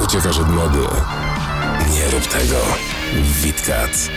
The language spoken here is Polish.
Uciekasz od mody. Nie rób tego. Witkat.